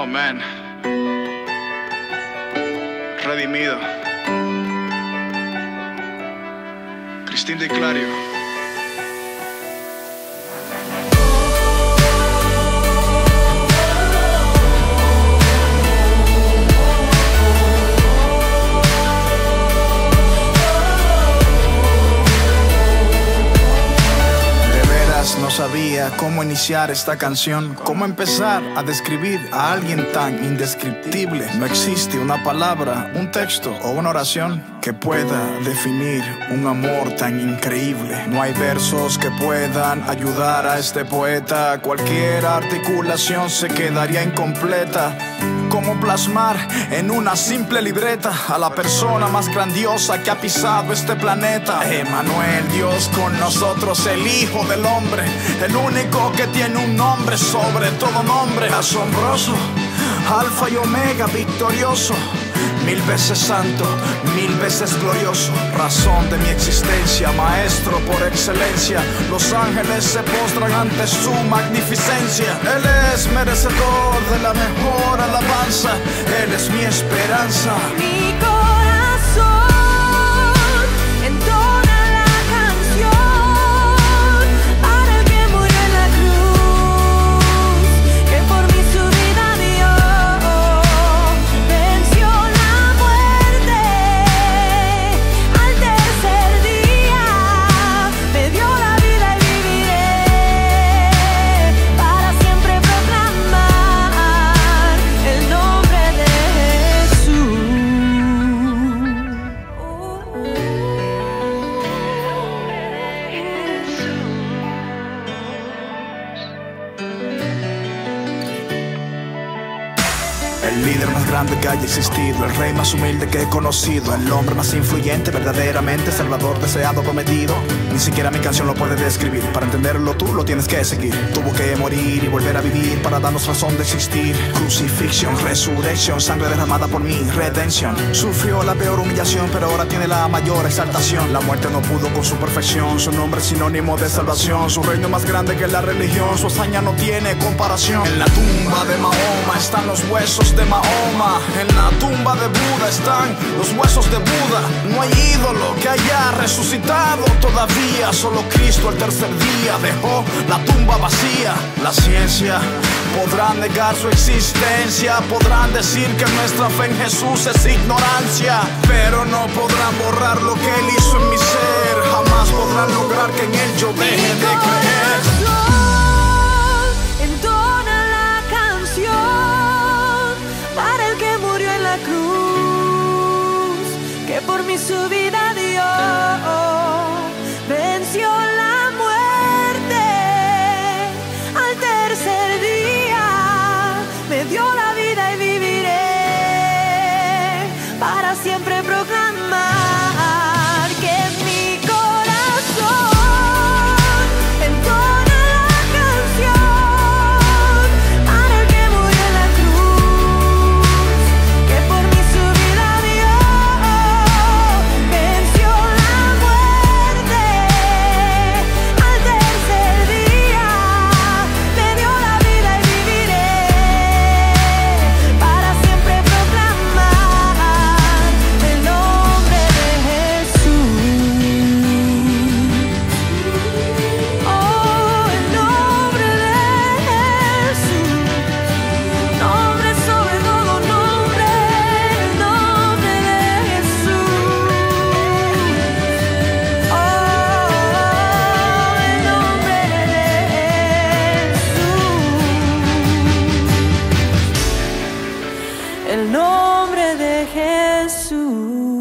Oh man. Redimido. Cristín de Clario. Sabía cómo iniciar esta canción, cómo empezar a describir a alguien tan indescriptible. No existe una palabra, un texto o una oración que pueda definir un amor tan increíble. No hay versos que puedan ayudar a este poeta. Cualquier articulación se quedaría incompleta. ¿Cómo plasmar en una simple libreta a la persona más grandiosa que ha pisado este planeta? Emanuel, Dios con nosotros, el Hijo del Hombre, el único que tiene un nombre sobre todo nombre, asombroso, Alfa y Omega, victorioso. Mil veces santo, mil veces glorioso, razón de mi existencia, maestro por excelencia. Los ángeles se postran ante su magnificencia. Él es merecedor de la mejor alabanza, Él es mi esperanza. El líder más grande que haya existido, el rey más humilde que he conocido, el hombre más influyente, verdaderamente salvador deseado, prometido. Ni siquiera mi canción lo puede describir. Para entenderlo tú lo tienes que seguir. Tuvo que morir y volver a vivir para darnos razón de existir. Crucifixión, resurrección, sangre derramada por mí, redención. Sufrió la peor humillación, pero ahora tiene la mayor exaltación. La muerte no pudo con su perfección, su nombre es sinónimo de salvación. Su reino más grande que la religión, su hazaña no tiene comparación. En la tumba de Mahoma están los huesos de Mahoma. En la tumba de Buda están los huesos de Buda. No hay ídolo que haya resucitado todavía. Solo Cristo el tercer día dejó la tumba vacía. La ciencia podrá negar su existencia. Podrán decir que nuestra fe en Jesús es ignorancia. Pero no podrán borrar lo que Él hizo en mi ser. Jamás podrán lograr que en Él yo deje de creer. nombre de Jesús.